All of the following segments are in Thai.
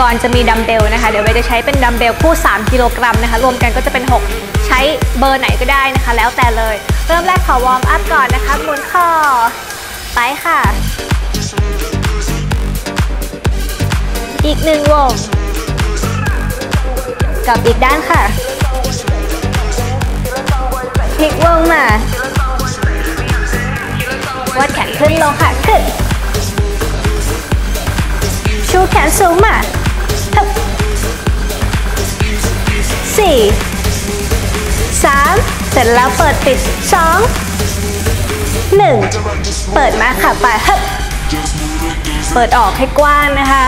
อุปกรณ์จะมีดัมเบลนะคะ เดี๋ยวเบจะใช้เป็นดัมเบลคู่ 3 กิโลกรัมนะคะ รวมกันก็จะเป็น 6 ใช้เบอร์ไหนก็ได้นะคะ แล้วแต่เลย เริ่มแรกขอ warm up ก่อนนะคะหมุนคอไปค่ะ อีกหนึ่งวงกับอีกด้านค่ะพลิกวงมา วาดแขนขึ้นลงค่ะ ขึ้นชูแขนสูงมา สี่สามเสร็จแล้วเปิดปิดสองหนึ่งเปิดมาค่ะไปฮึบเปิดออกให้กว้างนะคะ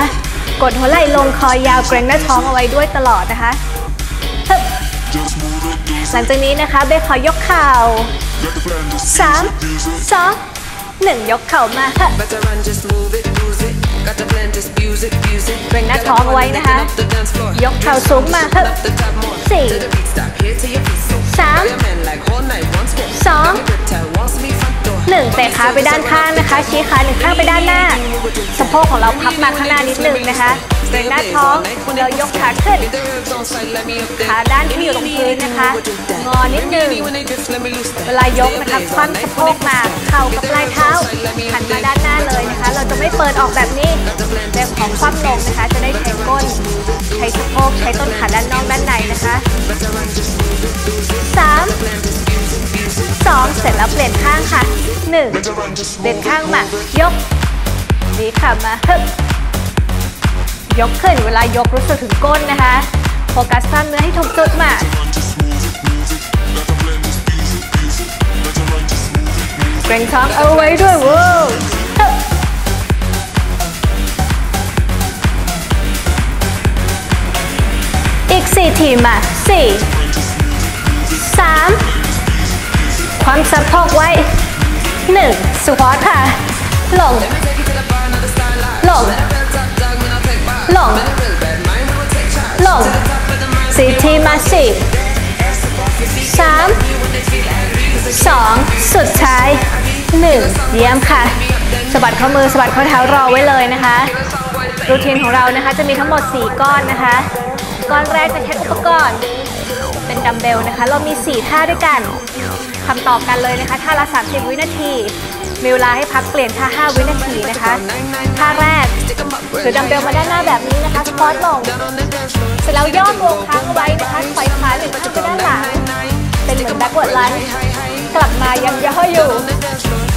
กดหัวไหล่ลงคอยาวเกรงหน้าท้องเอาไว้ด้วยตลอดนะคะฮึบหลังจากนี้นะคะเบขอยกเข่าสามสอง หนึ่งยกเข่ามาฮึบ Better run, just move it, lose it. Got the plan, just fuse it, fuse it. เกรงหน้าท้องเอาไว้นะคะ Up the dance floor. ยกเข่าสูงมาฮึบ Up the top more. สี่ To the beat, stop here till your feet so. สาม Got your man like whole night once more. สอง Got me reptile, wants me front door. หนึ่งเตะขาไปด้านข้างนะคะ ชี้ขาหนึ่งข้างไปด้านหน้า สะโพกของเราพับมาข้างหน้านิดนึงนะคะเกรงหน้าท้องเรายกขาขึ้น ขาด้านที่อยู่ตรงพื้นนะคะ งอนิดนึง เวลายกนะคะคว่ำสะโพกมา เข่ากับปลายเท้าหันมาด้านหน้าเลยนะคะ เราจะไม่เปิดออกแบบนี้เรื่ของคว่ำลงนะคะ จะได้ใช้ก้น ใช้สะโพก ใช้ต้นขาด้านนอกด้านในนะคะสามสองเสร็จแล้วเปลี่ยนข้างค่ะหนึ่งเปลี่ยนข้างมา ยกดีค่ะมาฮึบยกขึ้นเวลายกรู้สึกถึงก้นนะคะ โฟกัสกล้ามเนื้อให้ถูกจุดมา เกรงท้องเอาไว้ด้วยว้าวอีกสี่ทีมาสี่สาม ความสะโพกไว้หนึ่งสควอตค่ะ ลง ลง ลง ลงสี่ทีมาสี่สามสองสุดท้ายหนึ่งเยี่ยมค่ะสะบัดข้อมือสะบัดข้อเท้ารอไว้เลยนะคะ รูทีนของเรานะคะจะมีทั้งหมด 4 ก้อนนะคะ ก้อนแรกจะใช้อุปกรณ์ เป็นดัมเบลนะคะ เรามี 4 ท่าด้วยกัน ทำต่อกันเลยนะคะท่าละ 30 วินาที มีเวลาให้พักเปลี่ยนท่า 5 วินาทีนะคะท่าแรกถือดัมเบลมาด้านหน้าแบบนี้นะคะ squat ลง เสร็จแล้วย่อตัวค้างไว้นะคะถอยขาหนึ่งข้างไปด้านหลัง เป็นเหมือน backward lunge กลับมายังย่ออยู่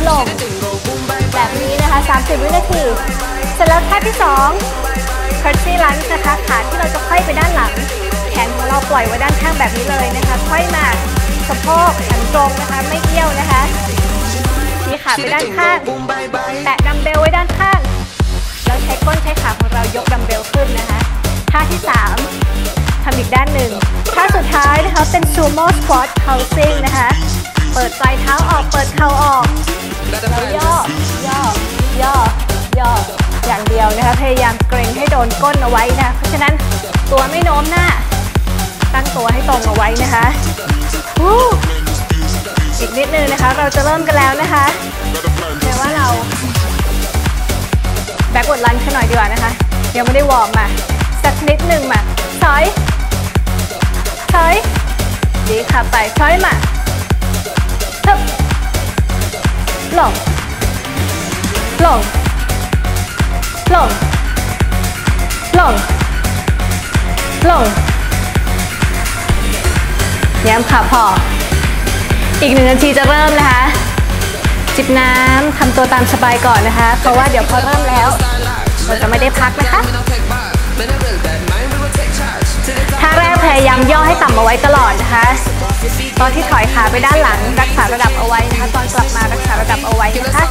ลงแบบนี้นะคะ 30 วินาที เสร็จแล้วท่าที่2 curtsy lunge นะคะ ขาที่เราจะค่อยไปด้านหลัง แขนของเราปล่อยไว้ด้านข้างแบบนี้เลยนะคะ ค่อยมา สะโพกหันตรงนะคะ ไม่เอี้ยวนะคะชี้ขาไปด้านข้าง Boom, bye bye. แตะดัมเบลไว้ด้านข้างแล้วใช้ก้นใช้ขาของเรายกดัมเบลขึ้นนะคะท่าที่ 3ทำอีกด้านหนึ่งท่าสุดท้ายนะคะเป็น sumo squat housing นะคะ เปิดปลายเท้าออกเปิดเข่าออก Got the แล้ว plan, ย่อย่อย่อย่ออย่างเดียวนะคะพยายามเกรงให้โดนก้นเอาไว้นะเพราะฉะนั้นตัวไม่โน้มหน้า ตั้งตัวให้ตรงเอาไว้นะคะวู้ อีกนิดนึงนะคะ เราจะเริ่มกันแล้วนะคะแต่ว่าเรา แบ็กวอร์ดลันขึ้นหน่อยดีกว่านะคะ ยังไม่ได้วอร์มมา สักนิดหนึ่งมาถอยถอยดีค่ะไปถอยมาฮึบลงลงลงลงลง ย้ำค่ะพอ อีกหนึ่งนาทีจะเริ่มนะคะ จิบน้ำทำตัวตามสบายก่อนนะคะ เพราะว่าเดี๋ยวพอเริ่มแล้วเราจะไม่ได้พักนะคะท่าแรกพยายามย่อให้ต่ำเอาไว้ตลอดนะคะ ตอนที่ถอยขาไปด้านหลังรักษาระดับเอาไว้นะคะ ตอนกลับมารักษาระดับเอาไว้นะคะ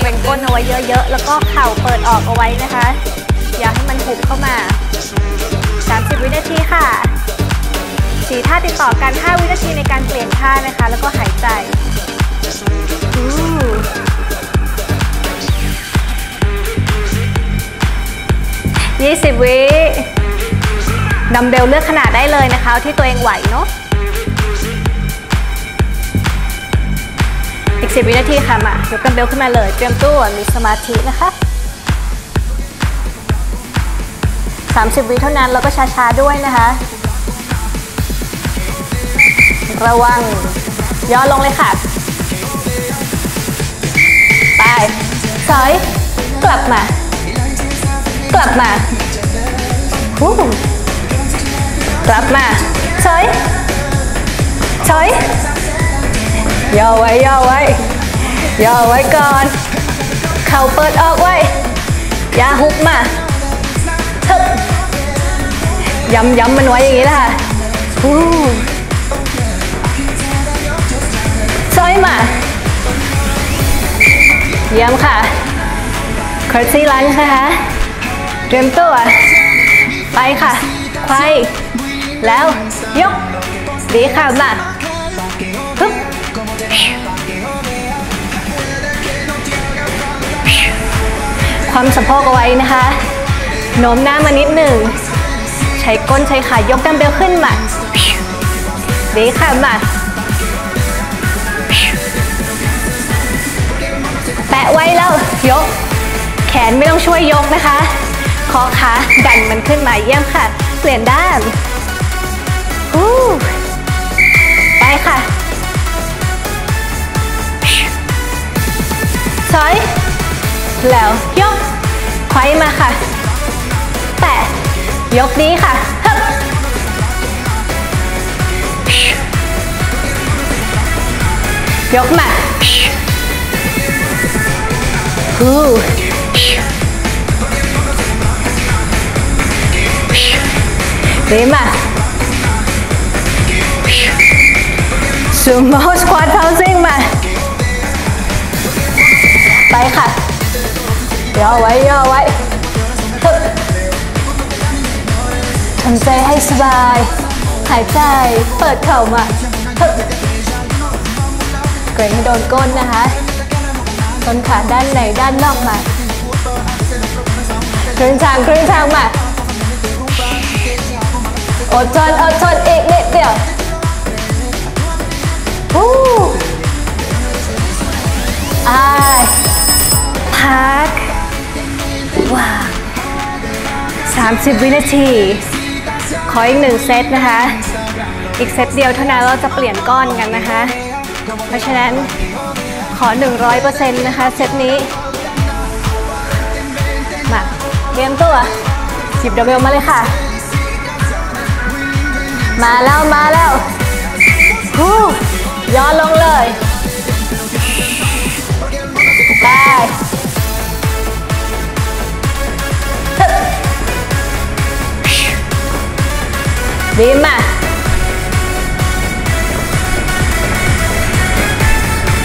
เกรงก้นเอาไว้เยอะๆ แล้วก็เข่าเปิดออกเอาไว้นะคะ อย่าให้มันหุบเข้ามา 30 วินาทีค่ะ สี่ท่าติดต่อกัน 5 วินาทีในการเปลี่ยนท่านะคะ แล้วก็หายใจอู้ยี่สิบวิดัมเบลเลือกขนาดได้เลยนะคะ ที่ตัวเองไหวเนาะอีก10วินาทีค่ะมายกดัมเบลขึ้นมาเลย เตรียมตัวมีสมาธินะคะ30 วิเท่านั้นแล้วก็ช้าๆด้วยนะคะ ระวัง ย่อลงเลยค่ะ ไปสอย กลับมา กลับมาฮู้กลับมาสอยสอยย่อไว้ย่อไว้ย่อไว้ก่อน เข่าเปิดออกไว้ อย่าหุบมาทึบย้ำย้ำมันไว้อย่างนี้แหละค่ะ อยมา เยี่ยมค่ะ c u r t s y lunge นะคะเตรียมตัว ไปค่ะควายแล้ว ยก ดีค่ะมาปึ๊บความสะโพกเอาไว้นะคะโน้มหน้ามานิดหนึ่ง ใช้ก้นใช้ขายกดัมเบลขึ้นมาดีค่ะมา แปะไว้แล้วยก แขนไม่ต้องช่วยยกนะคะคอขาดันมันขึ้นมาเยี่ยมค่ะ เปลี่ยนด้านหูไปค่ะซอย แล้วยกไขว้มาค่ะ แปะ ยกนี้ค่ะฮึบยกมา ดีมาซูโม่สควอตเพาซิ่งมา ไปค่ะ ย่อไว้ ย่อไว้ฮึบทำใจให้สบาย หายใจ เปิดเข่ามา เกรงให้โดนก้นนะคะ ต้นขาด้านในด้านนอกมาครึ่งทางครึ่งทางมาอดทนอดทนอีกนิดเดียวฮู้อายพักว้าว30 วินาที ขออีกหนึ่งเซตนะคะ อีกเซตเดียวเท่านั้นเราจะเปลี่ยนก้อนกันนะคะ เพราะฉะนั้น ขอ 100%นะคะ เซตนี้ มาเตรียมตัวหยิบดัมเบลมาเลยค่ะ มาแล้วมาแล้วฮู้ย้อนลงเลยได้ฮึบดีมาก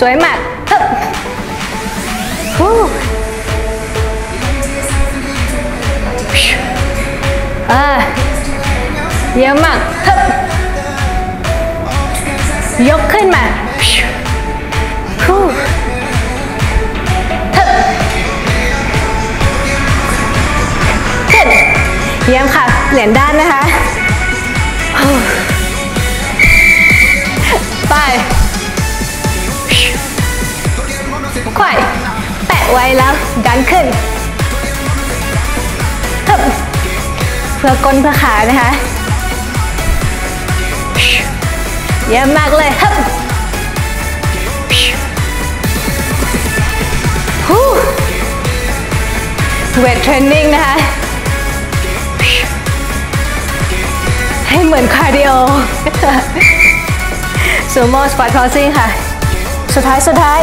สวยมากฮึบฮู้อ่าเยี่ยมมากฮึบยกขึ้นมาฮู้ขึ้นเยี่ยมค่ะเปลี่ยนด้านนะคะ แล้วดันขึ้นฮึบเพื่อก้นเพื่อขานะคะเยี่ยมมากเลยฮึบฮู้ weight training นะคะ ให้เหมือน cardio sumo squat crossing ค่ะ สุดท้าย สุดท้าย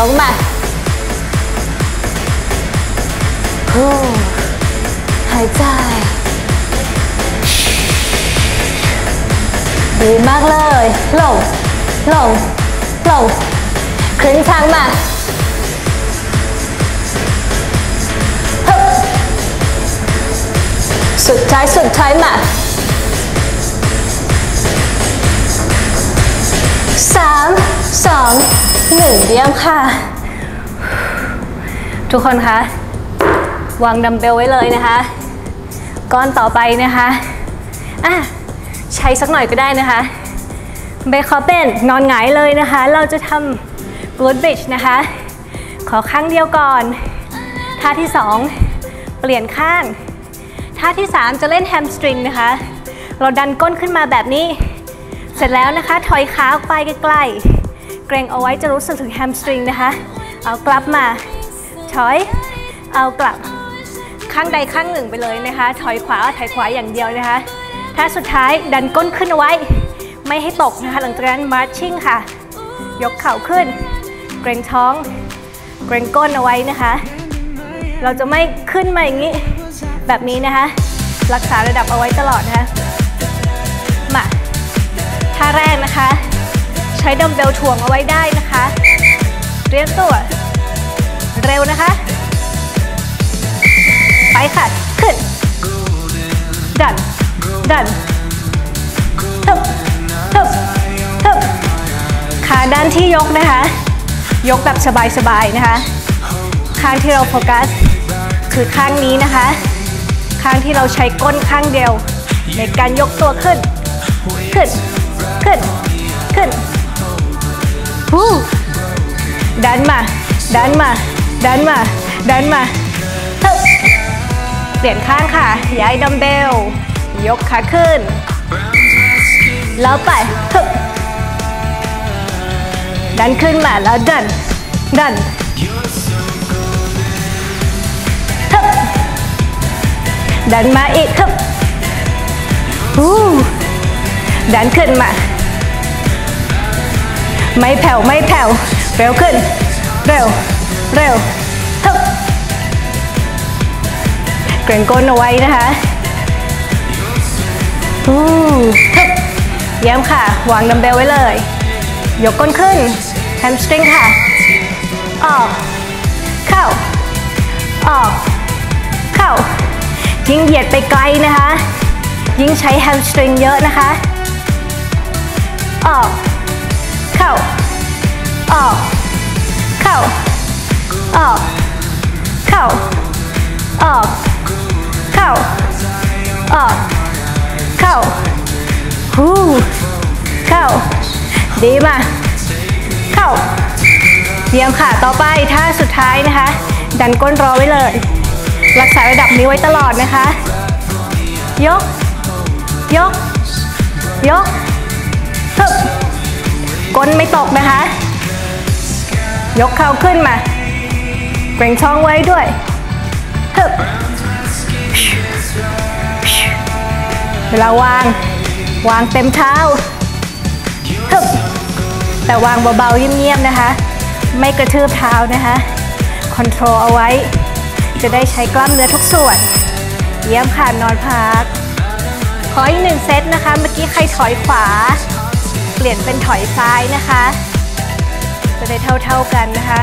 ลงมา หายใจ ดีมากเลยลงลงลงครึ่งทางมาสุดท้ายสุดท้ายมาสามสองหนึ่งเยี่ยมค่ะ ทุกคนคะ วางดัมเบลไว้เลยนะคะ ก้อนต่อไปนะคะอะใช้สักหน่อยก็ได้นะคะเบคอเป็นนอนหงายเลยนะคะ เราจะทำ glute bridge นะคะ ขอข้างเดียวก่อน ท่าที่ 2 เปลี่ยนข้าง ท่าที่ 3 จะเล่นแฮมสตริงนะคะ เราดันก้นขึ้นมาแบบนี้ เสร็จแล้วนะคะ ถอยขาออกไปใกล้ๆ เกรงเอาไว้จะรู้สึกถึงแฮมสตริงนะคะ เอากลับมา ถอย เอากลับ ข้างใดข้างหนึ่งไปเลยนะคะ ถอยขวาถอยขวาอย่างเดียวนะคะท่าสุดท้ายดันก้นขึ้นเอาไว้ ไม่ให้ตกนะคะ หลังจากนั้นมาร์ชิ่งค่ะ ยกเข่าขึ้น เกรงท้อง เกรงก้นเอาไว้นะคะ เราจะไม่ขึ้นมาอย่างนี้ แบบนี้นะคะ รักษาระดับเอาไว้ตลอดนะคะมาท่าแรกนะคะ ใช้ดัมเบลถ่วงเอาไว้ได้นะคะ เรียนตัว เร็วนะคะ ไปค่ะ ขึ้น ดัน ดันทึบทึบทึบขาด้านที่ยกนะคะ ยกแบบสบายๆนะคะ ข้างที่เราโฟกัส คือข้างนี้นะคะ ข้างที่เราใช้ก้นข้างเดียว ในการยกตัวขึ้น ขึ้น ขึ้น ขึ้นฮู้ดันมา ดันมา ดันมา ดันมา ปลี่ยนข้างค่ะ ย้ายดัมเบล ยกขาขึ้น แล้วไปฮึบดันขึ้นมาแล้วดัน ดันฮึบดันมาอีกฮึบฮู้ดันขึ้นมา ไม่แผ่วไม่แผ่ว เร็วขึ้น เร็ว เร็ว เกรงก้นเอาไว้นะคะฮู้ฮึบเยี่ยมค่ะ วางดัมเบลไว้เลย ยกก้นขึ้นแฮมสตริงค่ะ ออก เข้า ออก เข้า ยิ่งเหยียดไปไกลนะคะ ยิ่งใช้แฮมสตริงเยอะนะคะ ออก เข้า ออก เข้า ออก เข้า ออก เข้าออกเข้าฮู้เข้า ดีมากเข้า เยี่ยมค่ะ ต่อไปท่าสุดท้ายนะคะ ดันก้นรอไว้เลย รักษาระดับนี้ไว้ตลอดนะคะ ยก ยก ยกฮึบก้นไม่ตกนะคะ ยกเข่าขึ้นมาเกร็งท้องไว้ด้วยฮึบ เวลาวาง วางเต็มเท้าฮึบแต่วางเบาๆเงียบๆนะคะ ไม่กระทืบเท้านะคะ control เอาไว้ จะได้ใช้กล้ามเนื้อทุกส่วน เยี่ยมค่ะนอนพัก ขออีกหนึ่งเซตนะคะ เมื่อกี้ใครถอยขวา เปลี่ยนเป็นถอยซ้ายนะคะ จะได้เท่าๆกันนะคะ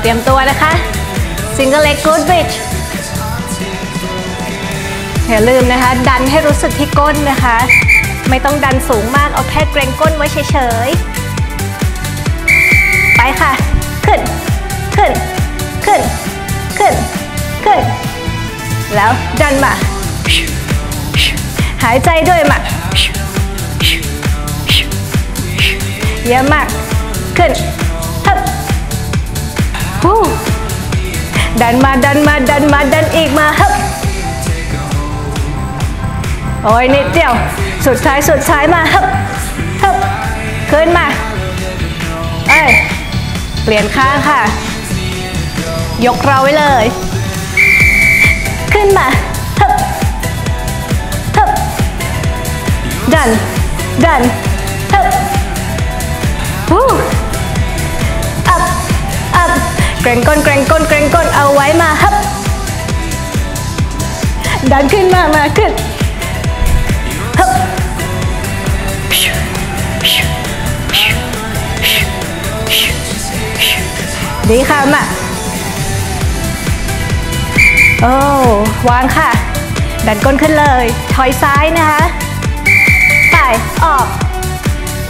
เตรียมตัวนะคะ Single Leg Glute Bridge อย่าลืมนะคะ ดันให้รู้สึกที่ก้นนะคะ ไม่ต้องดันสูงมากเอาแค่เกรงก้นไว้เฉยๆ ไปค่ะ ขึ้น ขึ้น ขึ้น ขึ้น ขึ้น แล้วดันมา หายใจด้วยมาเยอะมาก ขึ้นฮึบฮู้ ดันมาดันมาดันมาดันอีกมาฮึบโอ้ยนิดเดียว สุดท้ายสุดท้ายมาฮึบฮึบขึ้นมา เอ้ย เปลี่ยนข้างค่ะ ยกเราไว้เลย ขึ้นมาฮึบฮึบดัน ดันฮึบฮู้ กรงก้นเกรงก้นเกรงก้นเอาไว้มาฮึบดันขึ้นมามาขึ้นฮึบดีค่ะมาโอ้วางค่ะ ดันก้นขึ้นเลย ถอยซ้ายนะคะไปออก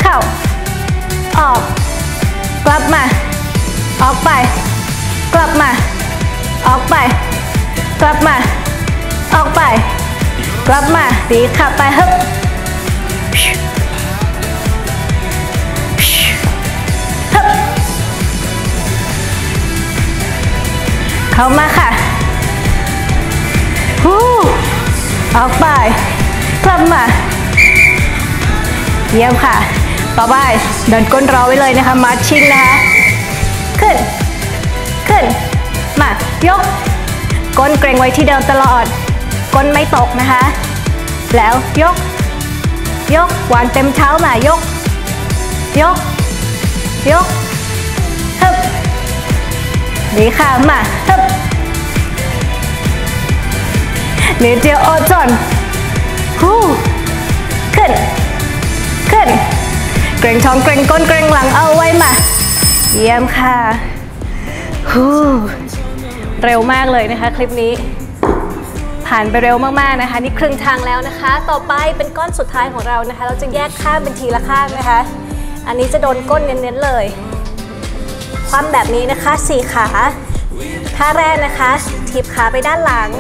เข้าออก กลับมา ออกไป กลับมา ออกไป กลับมา ออกไป กลับมาดีค่ะไปฮึบฮึบเข้ามาค่ะฮู้ออกไป กลับมา เยี่ยมค่ะ ต่อไปเดินก้นรอไว้เลยนะคะมาชิ่งนะคะ น มายก ก้นเกรงไว้ที่เดิมตลอด ก้นไม่ตกนะคะ แล้วยก ยกวางเต็มเท้ามายก ยก ยกฮึบดีค่ะมาฮึบนิดเดียวอดจอนฮู้ขึ้น ขึ้น เกรงท้องเกรงก้นเกรงหลังเอาไว้มา เยี่ยมค่ะ เร็วมากเลยนะคะ คลิปนี้ ผ่านไปเร็วมากๆนะคะ นี่ครึ่งทางแล้วนะคะ ต่อไปเป็นก้อนสุดท้ายของเรานะคะ เราจะแยกข้างเป็นทีละข้างนะคะ อันนี้จะโดนก้นเน้นๆเลย ความแบบนี้นะคะสี่ขาท่าแรกนะคะทีบขาไปด้านหลัง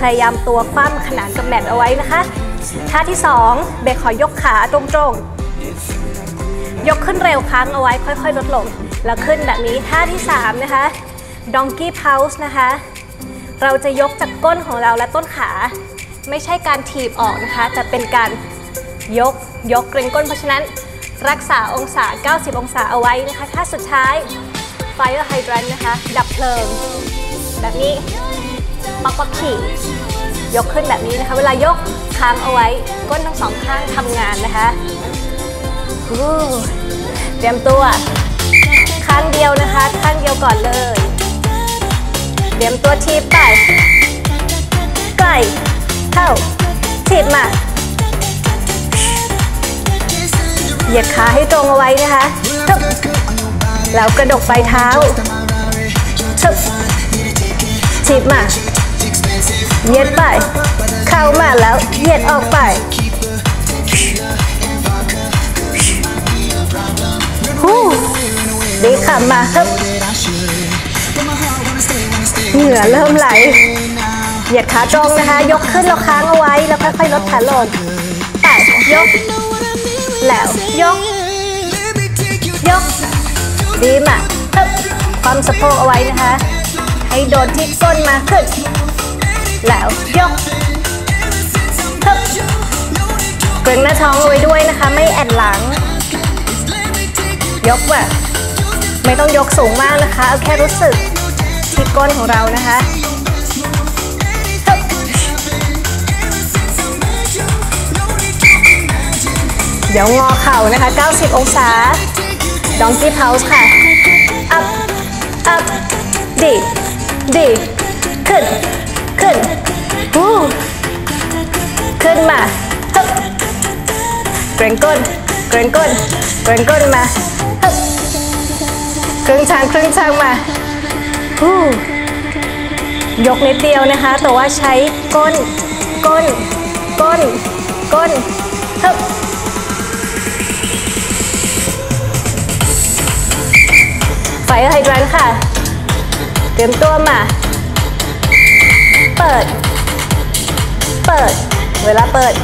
พยายามตัวคว่ำขนานกับแมตเอาไว้นะคะ ท่าที่สองเบคขอยกขาตรงๆ ยกขึ้นเร็วค้างเอาไว้ค่อย ๆ ลดลง แล้วขึ้นแบบนี้ท่าที่สามนะคะ donkey pulse นะคะ เราจะยกจากก้นของเราและต้นขา ไม่ใช่การถีบออกนะคะ แต่เป็นการยกยกเกรงก้นเพราะฉะนั้นรักษาองศา 90 องศาเอาไว้นะคะท่าสุดท้าย fire hydrant นะคะ ดับเพลิง แบบนี้ปักปักขี่ยกขึ้นแบบนี้นะคะ เวลายกค้างเอาไว้ก้นทั้งสองข้างทำงานนะคะเตรียมตัว ข้างเดียวนะคะ ข้างเดียวก่อนเลย เตรียมตัวทีบไปไกลเข้าทีบมาเหยียดขาให้ตรงเอาไว้นะคะทึบแล้วกระดกปลายเท้าทึบทีบมาเหยียดไป เข้ามาแล้วเหยียดออกไปฮู้ ดีค่ะมาฮึบเหงื่อเริ่มไหล เหยียดขาตรงนะคะ ยกขึ้นแล้วค้างเอาไว้ แล้วค่อยๆลดขาลงไปยก แล้วยก ยก ดีมากฮึบความสะโพกเอาไว้นะคะ ให้โดนที่ก้นมาขึ้น แล้วยกฮึบเกรงหน้าท้องเอาไว้ด้วยนะคะ ไม่แอนหลัง ยกแบบ ไม่ต้องยกสูงมากนะคะ เอาแค่รู้สึกที่ก้นของเรานะคะเดี๋ยวงอเข่านะคะ 90 องศา Donkey Pulse ค่ะ up up ดี ดี ขึ้น ขึ้นฮู้ขึ้นมาฮึบเกรงก้น เกรงก้น เกรงก้นมาฮึบ ครึ่งทางครึ่งทางมาฮู้ยกนิดเดียวนะคะ แต่ว่าใช้ก้น ก้น ก้น ก้นฮึบไฟไฮดรันค่ะ เตรียมตัวมา เปิด เปิด เวลาเปิด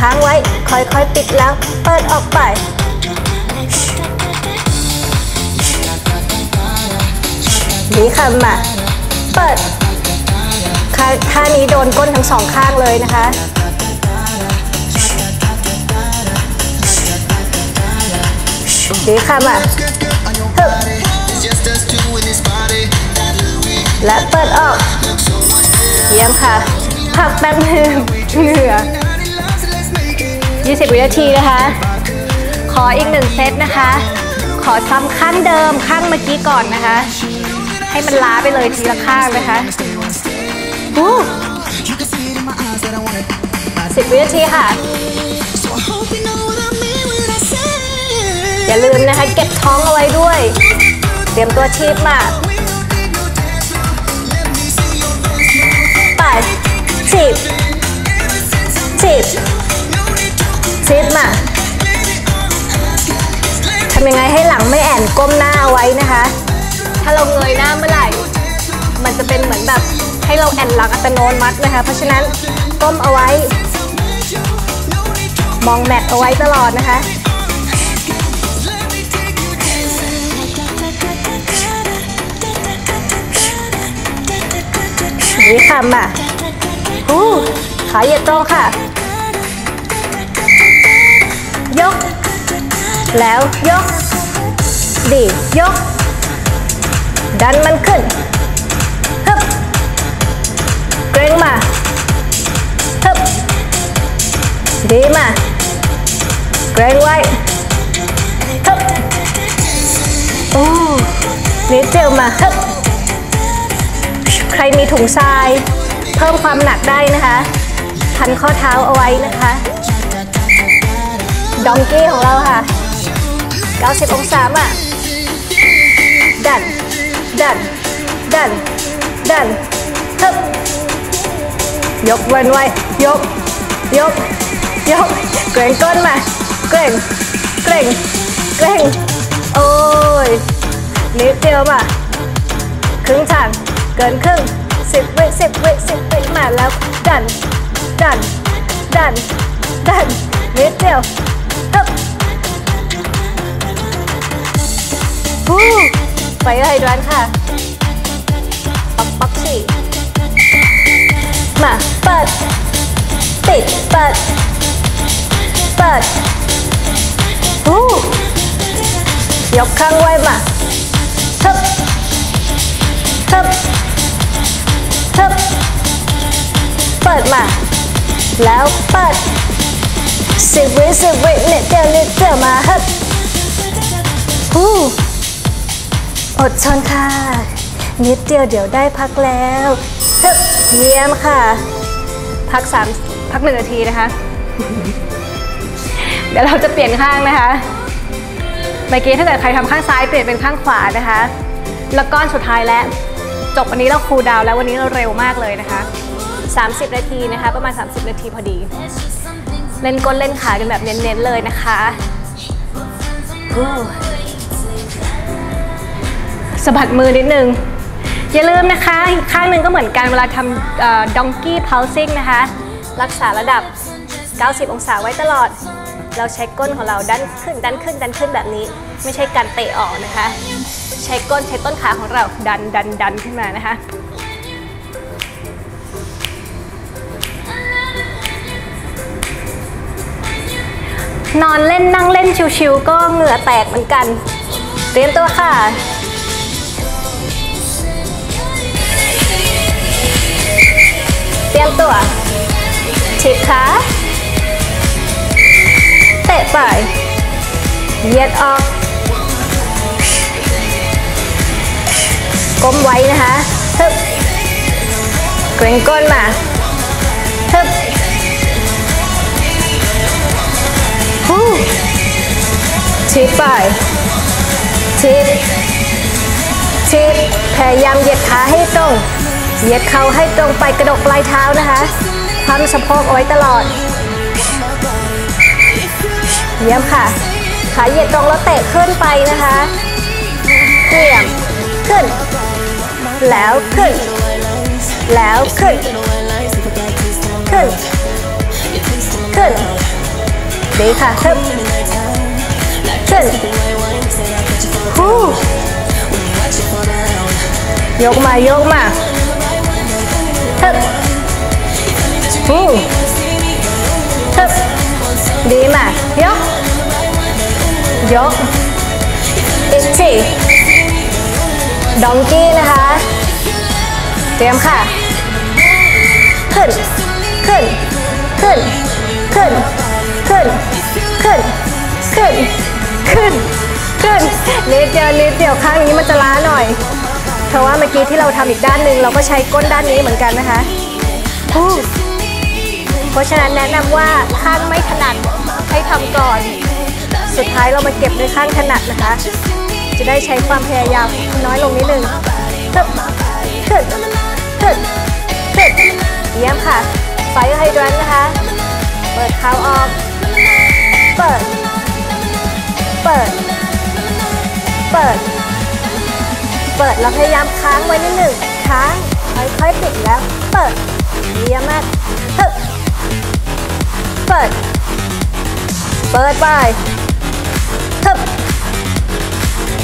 ค้างไว้ ค่อยๆ ปิดแล้ว เปิดออกไป ดีค่ะมาเปิดท่านี้โดนก้นทั้งสองข้างเลยนะคะดีค่ะมาฮึบและเปิดออก เยี่ยมค่ะ พักแป๊บนึงเหนื่อย20 วินาทีนะคะ ขออีกหนึ่งเซตนะคะ ขอซ้ำข้างเดิมข้างเมื่อกี้ก่อนนะคะ ให้มันล้าไปเลยทีละข้างนะคะอู้สิบวินาทีค่ะ อย่าลืมนะคะ เก็บท้องเอาไว้ด้วย เตรียมตัวชีพมาไปชีพชีพชีพมาทำยังไงให้หลังไม่แอนก้มหน้าเอาไว้นะคะถ้าเราเงยหน้าเมื่อไหร่ มันจะเป็นเหมือนแบบให้เราแอนหลังอัตโนมัตินะคะ เพราะฉะนั้นก้มเอาไว้ มองแมทเอาไว้ตลอดนะคะดีค่ะมาฮู้ขาเหยียดตรงค่ะ ยก แล้วยก ดี ยก ดันมันขึ้นฮึบเกรงมาฮึบดีมาเกรงไว้ฮึบโอ้นิดเดียวมาฮึบใครมีถุงทราย เพิ่มความหนักได้นะคะพันข้อเท้าเอาไว้นะคะดองกี้ของเราค่ะ 90 องศามาดัน ดัน ดัน ดันฮึบยกเว้นไว้ ยก ยก ยก เกรงก้นมา เกรงเกรงเกรงโอ้ยนิดเดียวมา ครึ่งทาง เกินครึ่งสิบวิสิบวิสิบวิมาแล้ว ดัน ดัน ดัน ดันนิดเดียวฮึบฮู้ ไปเลยดวนค่ะปักปักสี่มาเปิดปิดเปิดเปิดฮู้ยกข้างไว้มาฮึบฮึบฮึบเปิดมา แล้วเปิดสิบวิสิบวินิดเดียวนิดเดียวมาฮึบฮู้ อดทนค่ะ นิดเดียวเดี๋ยวได้พักแล้วเยี่ยมค่ะ พักสามพักหนึ่งนาทีนะคะ เดี๋ยวเราจะเปลี่ยนข้างนะคะ เมื่อกี้ถ้าเกิดใครทำข้างซ้ายเปลี่ยนเป็นข้างขวานะคะ แล้วก้อนสุดท้ายแล้ว จบวันนี้เราคูลดาวแล้ววันนี้เราเร็วมากเลยนะคะ 30 นาทีนะคะ ประมาณ 30 นาทีพอดี เล่นก้นเล่นขากันแบบเน้นๆเลยนะคะ สะบัดมือนิดนึง อย่าลืมนะคะข้างหนึ่งก็เหมือนกันเวลาทำดองกี้พาวซิ่งนะคะ รักษาระดับ 90 องศาไว้ตลอด เราใช้ก้นของเราดันขึ้นดันขึ้นดันขึ้นแบบนี้ ไม่ใช่การเตะออกนะคะ ใช้ก้นใช้ต้นขาของเราดันดันดันขึ้นมานะคะนอนเล่นนั่งเล่นชิวๆก็เหงื่อแตกเหมือนกัน เตรียมตัวค่ะ เตรียมตัวฉีกขาเตะไปเหยียดออกก้มไว้นะคะฮึบเกรงก้นมาฮึบฮู้ชีไปชีชีพยายามเหยียดขาให้ตรง เหยียดเข่าให้ตรงไปกระดกปลายเท้านะคะพันสะโพกเอาไว้ตลอด เยี่ยมค่ะ ขาเหยียดตรงแล้วเตะขึ้นไปนะคะเยี่ยมขึ้น แล้วขึ้น แล้วขึ้น ขึ้น ขึ้น ดีค่ะฮึบขึ้นฮู้ยกมายกมา ฮึบฮู้ฮึบดีมากยก ยก อีกทีดองกี้นะคะ เตรียมค่ะ ขึ้น ขึ้น ขึ้น ขึ้น ขึ้น ขึ้น ขึ้น ขึ้น ขึ้นนิดเดียวนิดเดียวข้างนี้มันจะล้าหน่อย เพราะว่าเมื่อกี้ที่เราทำอีกด้านหนึ่งเราก็ใช้ก้นด้านนี้เหมือนกันนะคะฮู้เพราะฉะนั้นแนะนำว่าข้างไม่ถนัดให้ทำก่อน สุดท้ายเรามาเก็บด้วยข้างถนัดนะคะ จะได้ใช้ความพยายามน้อยลงนิดนึงฮึบขึ้นขึ้นขึ้นเยี่ยมค่ะไฟไฮดรันนะคะ เปิดเท้าออก เปิด เปิด เปิด เปิดแล้วพยายามค้างไว้นิดหนึ่งค้างค่อยๆปิดแล้ว เปิดเยี่ยมมากฮึบเปิด เปิดไปฮึบ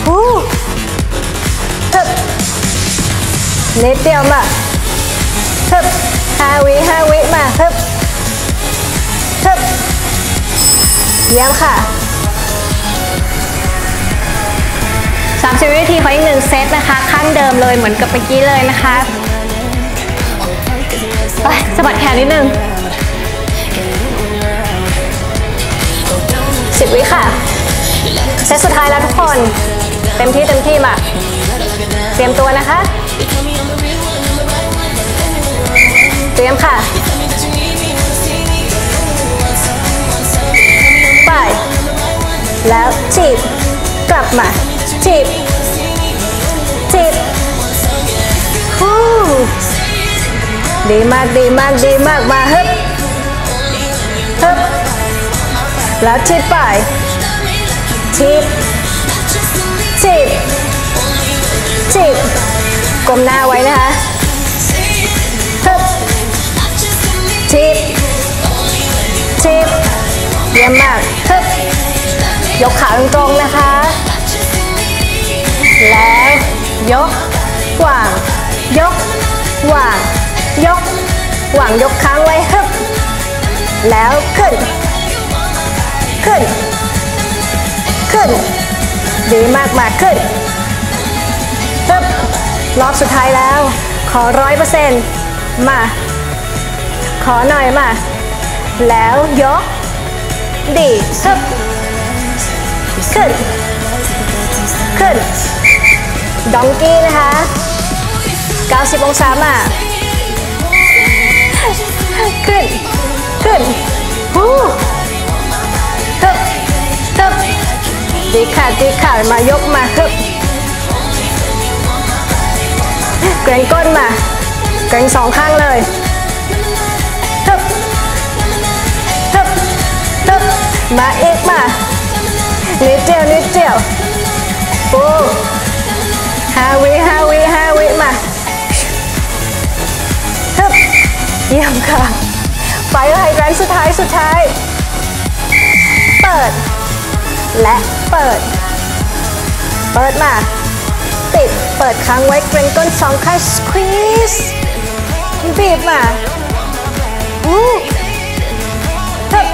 ฮู้ฮึบนิดเดียวมาฮึบห้าวิห้าวิมาฮึบฮึบเยี่ยมค่ะ 30 วินาทีขออีกหนึ่งเซตนะคะข้างเดิมเลยเหมือนกับเมื่อกี้เลยนะคะไปสะบัดแขนนิดนึง 10 วิค่ะ เซตสุดท้ายแล้วทุกคน เต็มที่เต็มที่มา เตรียมตัวนะคะ เตรียมค่ะไปแล้วจีบกลับมา จีบจีบฮู้ดีมากดีมากดีมากมาฮึบฮึบแล้วจีบไปจีบจีบจีบก้มหน้าไว้นะคะฮึบจีบจีบเยี่ยมมากฮึบยกขาตรงๆนะคะ แล้ว ยกวาง ยกวาง ยกวางยกค้างไว้ฮึบแล้วขึ้น ขึ้น ขึ้น ดีมากมากขึ้นฮึบรอบสุดท้ายแล้ว ขอร้อยเปอร์เซ็นต์มา ขอหน่อยมา แล้วยก ดีฮึบขึ้น ขึ้น ดองกี้นะคะ 90 องศามา ขึ้น ขึ้นฮู้ฮึบฮึบดีค่ะดีค่ะมายกมาฮึบเกรงก้นมา เกรงสองข้างเลยฮึบฮึบฮึบมาอีกมานิดเดียวนิดเดียวโอ้ ห้าวิห้าวิห้าวิมาฮึบเยี่ยมค่ะไฟไฮแรนสุดท้ายสุดท้าย เปิด และเปิด เปิดมา ติด เปิดค้างไว้เกรงก้นสองข้างสควีสบีบมาอู้ฮึบ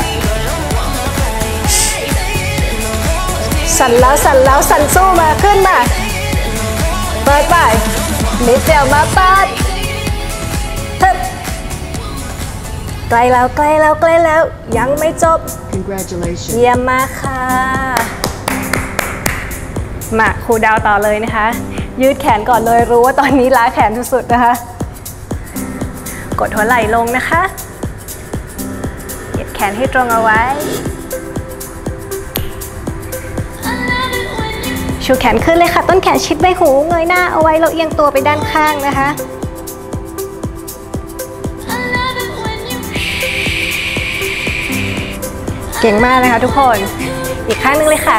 สั่นแล้วสั่นแล้วสั่นสู้มาขึ้นมา เปิดไปนิดเดียวมาปัดฮึบใกล้แล้วใกล้แล้วใกล้แล้ว ยังไม่จบ Congratulations. เยี่ยมมากค่ะ มาครูดาวต่อเลยนะคะ ยืดแขนก่อนเลยรู้ว่าตอนนี้ล้าแขนสุดๆนะคะ กดหัวไหล่ลงนะคะ เหยียดแขนให้ตรงเอาไว้ ชูแขนขึ้นเลยค่ะ ต้นแขนชิดใบหูเงยหน้าเอาไว้แล้วเอียงตัวไปด้านข้างนะคะเก่งมากนะคะทุกคน อีกข้างนึงเลยค่ะ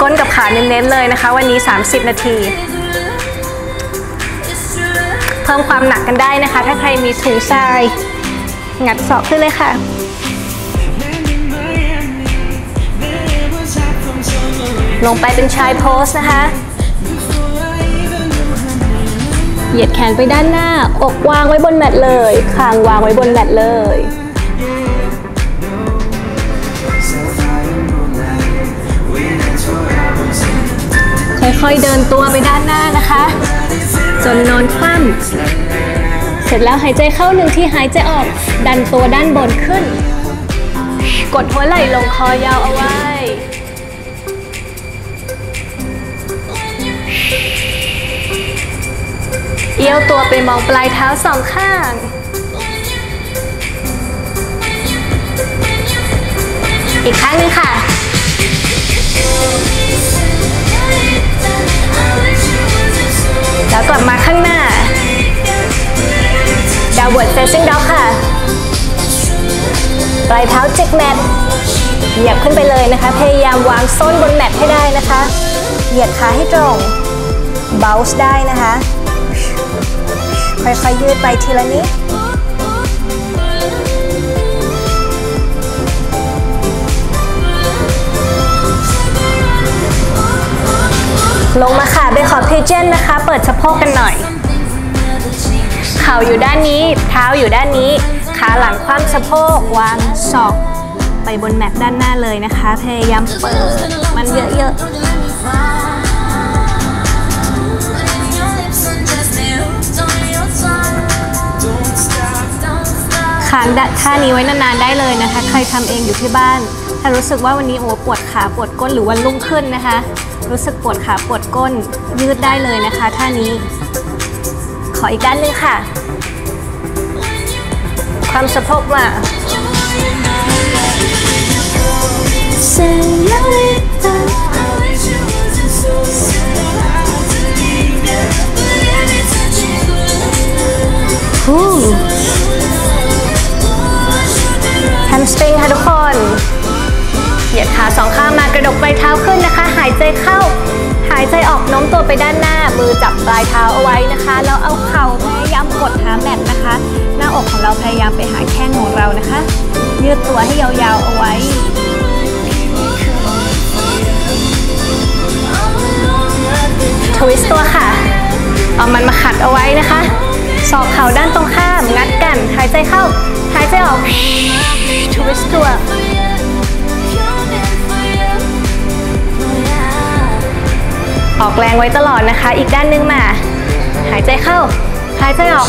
ก้นกับขาเน้นๆเลยนะคะ วันนี้ 30 นาที เพิ่มความหนักกันได้นะคะ ถ้าใครมีถุงทราย งัดศอกขึ้นเลยค่ะ ลงไปเป็นชายโพสนะคะ เหยียดแขนไปด้านหน้า อกวางไว้บนแมตเลย คางวางไว้บนแมตเลย ค่อยๆเดินตัวไปด้านหน้านะคะ จนนอนคว่ำเสร็จแล้วหายใจเข้าหนึ่งที่หายใจออก ดันตัวด้านบนขึ้น กดหัวไหล่ลงคอยาวเอาไว้ เอี้ยวตัวไปมองปลายเท้าสองข้าง อีกครั้างนึงค่ะ แล้วกลับมาข้างหน้า downward facing dog ค่ะ ปลายเท้าจิก mat เหยียบขึ้นไปเลยนะคะ พยายามวางส้นบน mat ให้ได้นะคะ เหยียดขาให้ตรงเบลส์ได้นะคะ ค่อยๆยืดไปทีละนิดลงมาค่ะเบคอร์พิเจนนะคะ เปิดสะโพกกันหน่อย เข่าอยู่ด้านนี้ เท้าอยู่ด้านนี้ ขาหลังคว่ำสะโพกวางศอก ไปบนแมตด้านหน้าเลยนะคะ พยายามเปิดมันเยอะๆ ค้างท่านี้ไว้นานๆได้เลยนะคะ ใครทำเองอยู่ที่บ้าน ถ้ารู้สึกว่าวันนี้โอ้ปวดขาปวดก้นหรือวันรุ่งขึ้นนะคะ รู้สึกปวดขาปวดก้นยืดได้เลยนะคะท่านี้ ขออีกด้านหนึงค่ะ ความสะโพกมาฮู้ ด้านหน้ามือจับปลายเท้าเอาไว้นะคะแล้วเอาเข่าพยายามกดหาแมทนะคะ หน้าอกของเราพยายามไปหาแข้งของเรานะคะ ยืดตัวให้ยาวๆเอาไว้ทวิสต์ตัวค่ะ เอามันมาขัดเอาไว้นะคะศอกเข่าด้านตรงข้าม งัดกัน หายใจเข้า หายใจออกทวิสต์ตัว ออกแรงไว้ตลอดนะคะ อีกด้านหนึงมา หายใจเข้า หายใจออก